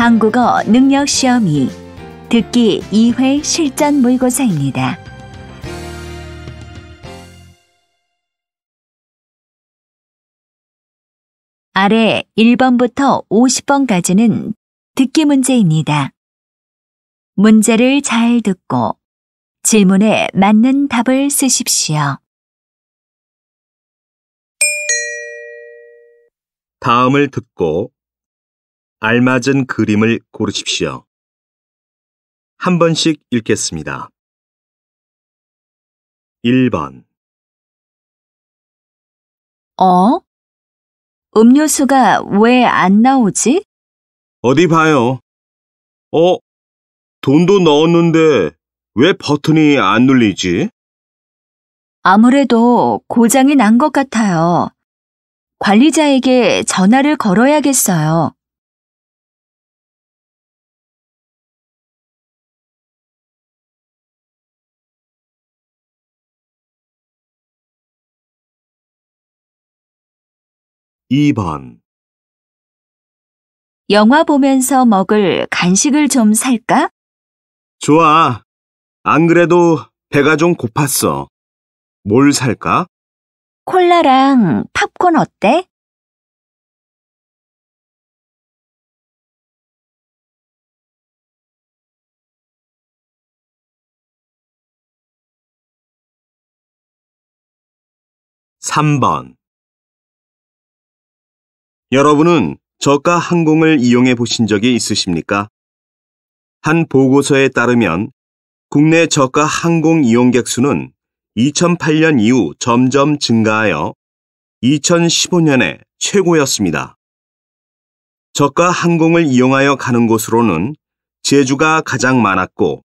한국어 능력 시험이 듣기 2회 실전 모의고사입니다. 아래 1번부터 50번까지는 듣기 문제입니다. 문제를 잘 듣고 질문에 맞는 답을 쓰십시오. 다음을 듣고 알맞은 그림을 고르십시오. 한 번씩 읽겠습니다. 1번 어? 음료수가 왜 안 나오지? 어디 봐요. 어? 돈도 넣었는데 왜 버튼이 안 눌리지? 아무래도 고장이 난 것 같아요. 관리자에게 전화를 걸어야겠어요. 2번 영화 보면서 먹을 간식을 좀 살까? 좋아. 안 그래도 배가 좀 고팠어. 뭘 살까? 콜라랑 팝콘 어때? 3번 여러분은 저가 항공을 이용해 보신 적이 있으십니까? 한 보고서에 따르면 국내 저가 항공 이용객 수는 2008년 이후 점점 증가하여 2015년에 최고였습니다. 저가 항공을 이용하여 가는 곳으로는 제주가 가장 많았고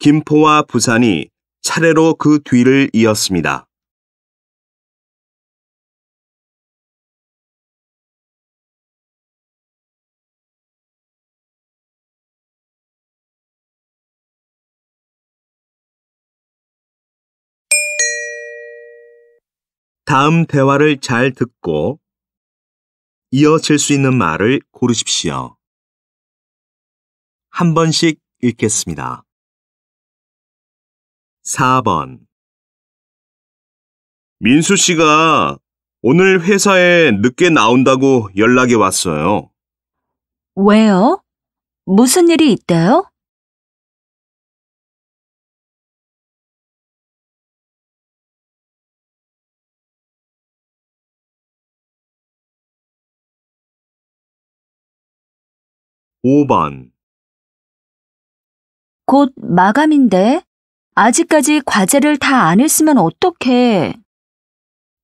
김포와 부산이 차례로 그 뒤를 이었습니다. 다음 대화를 잘 듣고 이어질 수 있는 말을 고르십시오. 한 번씩 읽겠습니다. 4번 민수 씨가 오늘 회사에 늦게 나온다고 연락이 왔어요. 왜요? 무슨 일이 있대요? 5번 곧 마감인데 아직까지 과제를 다 안 했으면 어떡해.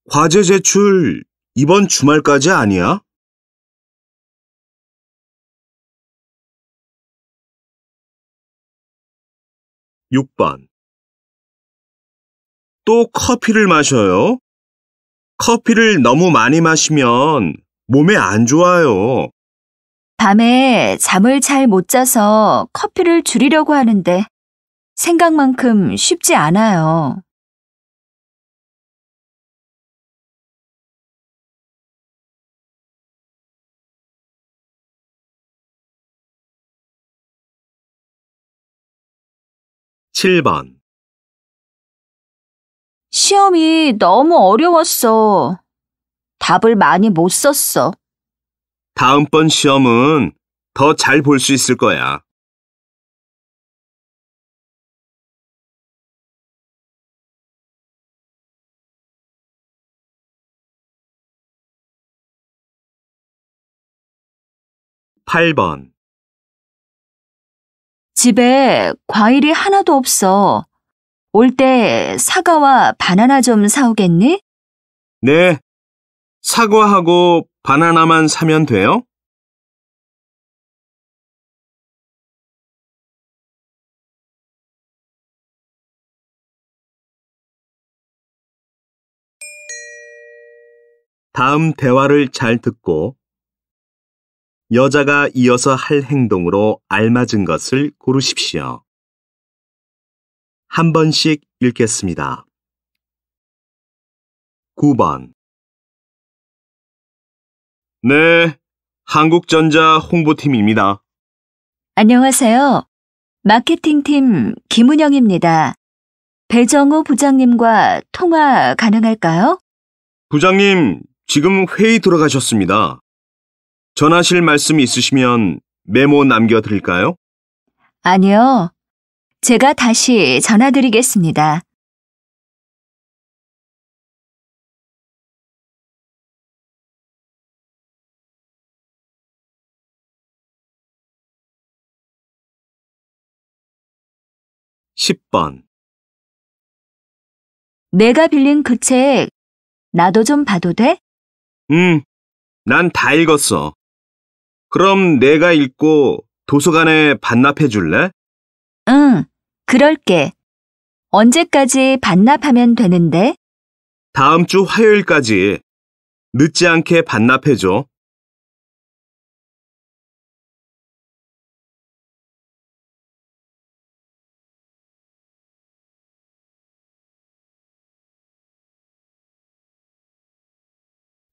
과제 제출 이번 주말까지 아니야? 6번 또 커피를 마셔요? 커피를 너무 많이 마시면 몸에 안 좋아요. 밤에 잠을 잘 못 자서 커피를 줄이려고 하는데 생각만큼 쉽지 않아요. (7번) 시험이 너무 어려웠어. 답을 많이 못 썼어. 다음번 시험은 더 잘 볼 수 있을 거야. (8번) 집에 과일이 하나도 없어. 올 때 사과와 바나나 좀 사오겠니? 네. 사과하고 바나나만 사면 돼요? 다음 대화를 잘 듣고 여자가 이어서 할 행동으로 알맞은 것을 고르십시오. 한 번씩 읽겠습니다. 9번 네, 한국전자 홍보팀입니다. 안녕하세요. 마케팅팀 김은영입니다. 배정우 부장님과 통화 가능할까요? 부장님, 지금 회의 들어가셨습니다. 전하실 말씀 있으시면 메모 남겨드릴까요? 아니요. 제가 다시 전화드리겠습니다. 십번 내가 빌린 그 책, 나도 좀 봐도 돼? 음, 난 다 읽었어. 그럼 내가 읽고 도서관에 반납해 줄래? 응, 그럴게. 언제까지 반납하면 되는데? 다음 주 화요일까지 늦지 않게 반납해 줘.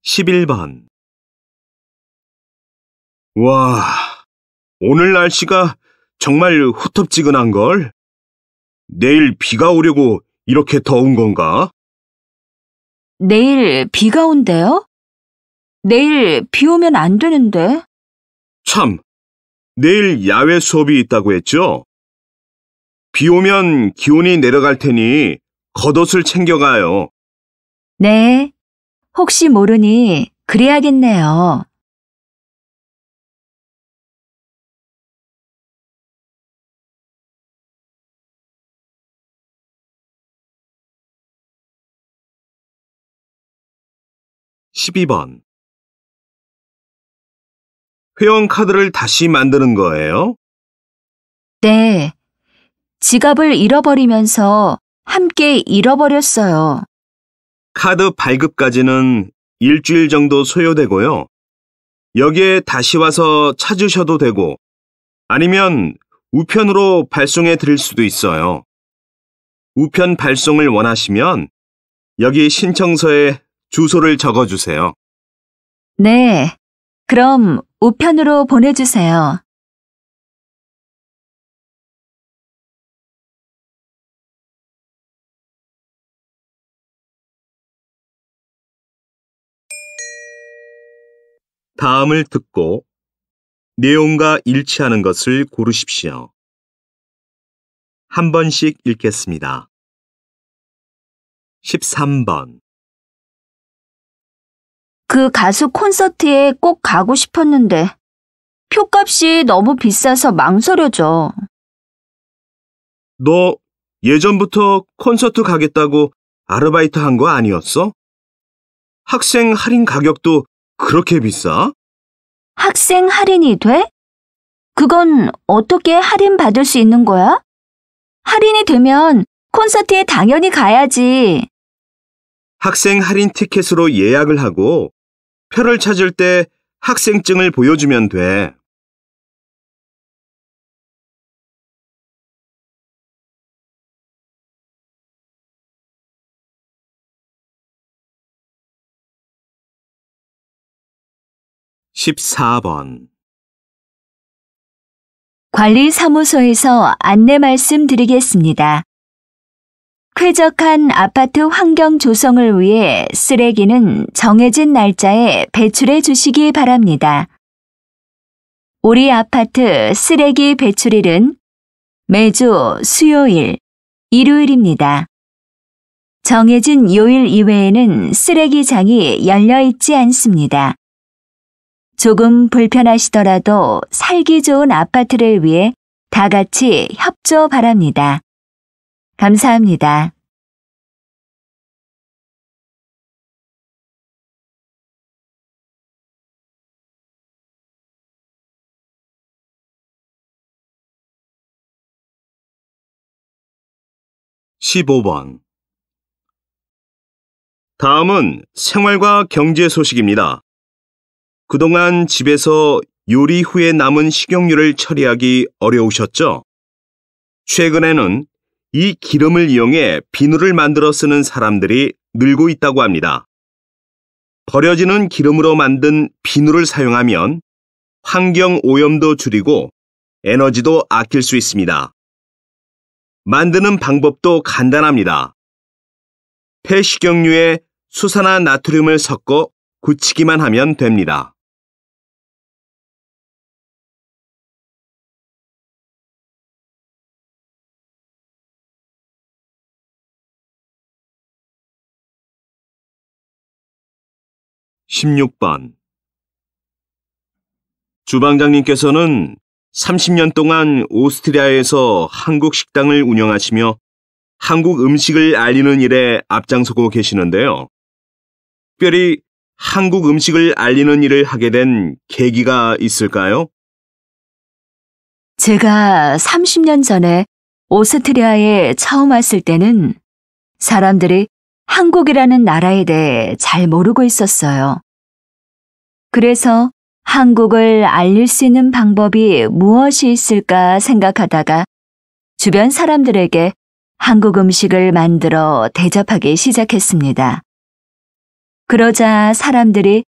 십일 번 와, 오늘 날씨가 정말 후텁지근한걸? 내일 비가 오려고 이렇게 더운 건가? 내일 비가 온대요? 내일 비 오면 안 되는데. 참, 내일 야외 수업이 있다고 했죠? 비 오면 기온이 내려갈 테니 겉옷을 챙겨가요. 네. 혹시 모르니 그래야겠네요. 십이 번 회원 카드를 다시 만드는 거예요? 네. 지갑을 잃어버리면서 함께 잃어버렸어요. 카드 발급까지는 일주일 정도 소요되고요. 여기에 다시 와서 찾으셔도 되고, 아니면 우편으로 발송해 드릴 수도 있어요. 우편 발송을 원하시면 여기 신청서에 주소를 적어 주세요. 네. 그럼 우편으로 보내주세요. 다음을 듣고 내용과 일치하는 것을 고르십시오. 한 번씩 읽겠습니다. 13번 그 가수 콘서트에 꼭 가고 싶었는데 표값이 너무 비싸서 망설여져. 너 예전부터 콘서트 가겠다고 아르바이트 한 거 아니었어? 학생 할인 가격도 그렇게 비싸? 학생 할인이 돼? 그건 어떻게 할인 받을 수 있는 거야? 할인이 되면 콘서트에 당연히 가야지. 학생 할인 티켓으로 예약을 하고 표를 찾을 때 학생증을 보여주면 돼. 십사 번 관리사무소에서 안내 말씀드리겠습니다. 쾌적한 아파트 환경 조성을 위해 쓰레기는 정해진 날짜에 배출해 주시기 바랍니다. 우리 아파트 쓰레기 배출일은 매주 수요일, 일요일입니다. 정해진 요일 이외에는 쓰레기장이 열려 있지 않습니다. 조금 불편하시더라도 살기 좋은 아파트를 위해 다 같이 협조 바랍니다. 감사합니다. 십오 번 다음은 생활과 경제 소식입니다. 그동안 집에서 요리 후에 남은 식용유를 처리하기 어려우셨죠? 최근에는 이 기름을 이용해 비누를 만들어 쓰는 사람들이 늘고 있다고 합니다. 버려지는 기름으로 만든 비누를 사용하면 환경 오염도 줄이고 에너지도 아낄 수 있습니다. 만드는 방법도 간단합니다. 폐식용유에 수산화 나트륨을 섞어 굳히기만 하면 됩니다. (16번) 주방장님께서는 30년 동안 오스트리아에서 한국 식당을 운영하시며 한국 음식을 알리는 일에 앞장서고 계시는데요. 특별히 한국 음식을 알리는 일을 하게 된 계기가 있을까요? 제가 30년 전에 오스트리아에 처음 왔을 때는 사람들이 한국이라는 나라에 대해 잘 모르고 있었어요. 그래서 한국을 알릴 수 있는 방법이 무엇이 있을까 생각하다가 주변 사람들에게 한국 음식을 만들어 대접하기 시작했습니다. 그러자 사람들이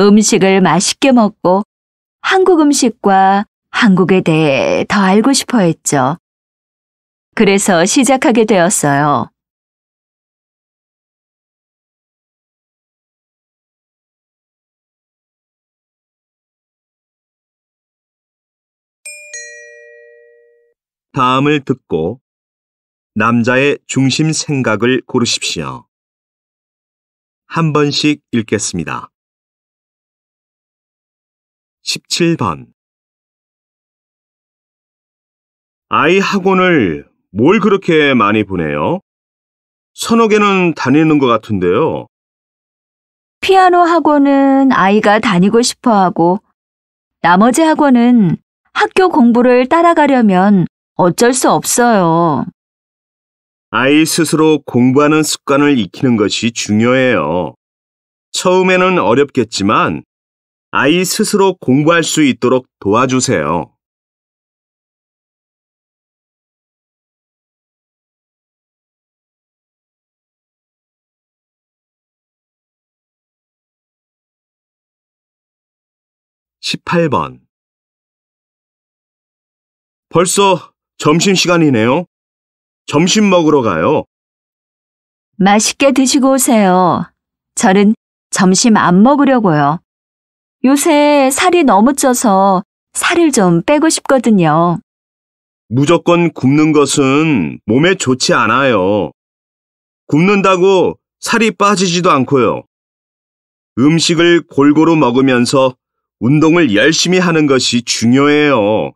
음식을 맛있게 먹고 한국 음식과 한국에 대해 더 알고 싶어 했죠. 그래서 시작하게 되었어요. 다음을 듣고 남자의 중심 생각을 고르십시오. 한 번씩 읽겠습니다. 17번 아이 학원을 뭘 그렇게 많이 보내요? 서너 개는 다니는 것 같은데요. 피아노 학원은 아이가 다니고 싶어 하고 나머지 학원은 학교 공부를 따라가려면 어쩔 수 없어요. 아이 스스로 공부하는 습관을 익히는 것이 중요해요. 처음에는 어렵겠지만 아이 스스로 공부할 수 있도록 도와주세요. (18번) 벌써 점심시간이네요. 점심 먹으러 가요. 맛있게 드시고 오세요. 저는 점심 안 먹으려고요. 요새 살이 너무 쪄서 살을 좀 빼고 싶거든요. 무조건 굶는 것은 몸에 좋지 않아요. 굶는다고 살이 빠지지도 않고요. 음식을 골고루 먹으면서 운동을 열심히 하는 것이 중요해요.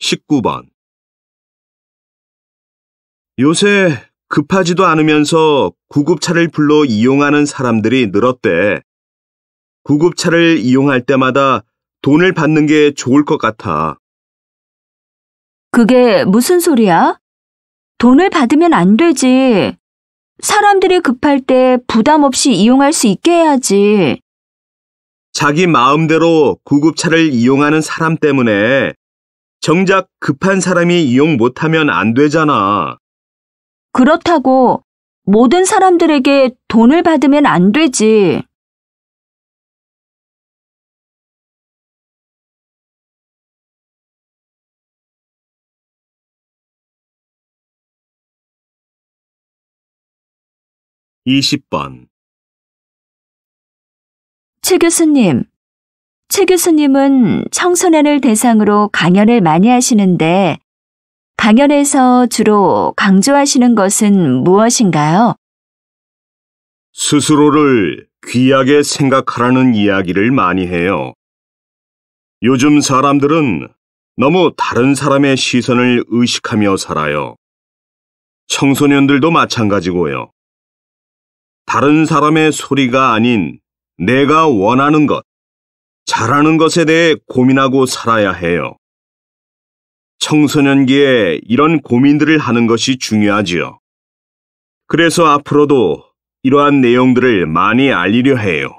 19번 요새 급하지도 않으면서 구급차를 불러 이용하는 사람들이 늘었대. 구급차를 이용할 때마다 돈을 받는 게 좋을 것 같아. 그게 무슨 소리야? 돈을 받으면 안 되지. 사람들이 급할 때 부담 없이 이용할 수 있게 해야지. 자기 마음대로 구급차를 이용하는 사람 때문에 정작 급한 사람이 이용 못하면 안 되잖아. 그렇다고 모든 사람들에게 돈을 받으면 안 되지. (20번) 최 교수님, 최 교수님은 청소년을 대상으로 강연을 많이 하시는데 강연에서 주로 강조하시는 것은 무엇인가요? 스스로를 귀하게 생각하라는 이야기를 많이 해요. 요즘 사람들은 너무 다른 사람의 시선을 의식하며 살아요. 청소년들도 마찬가지고요. 다른 사람의 소리가 아닌 내가 원하는 것, 잘하는 것에 대해 고민하고 살아야 해요. 청소년기에 이런 고민들을 하는 것이 중요하지요. 그래서 앞으로도 이러한 내용들을 많이 알리려 해요.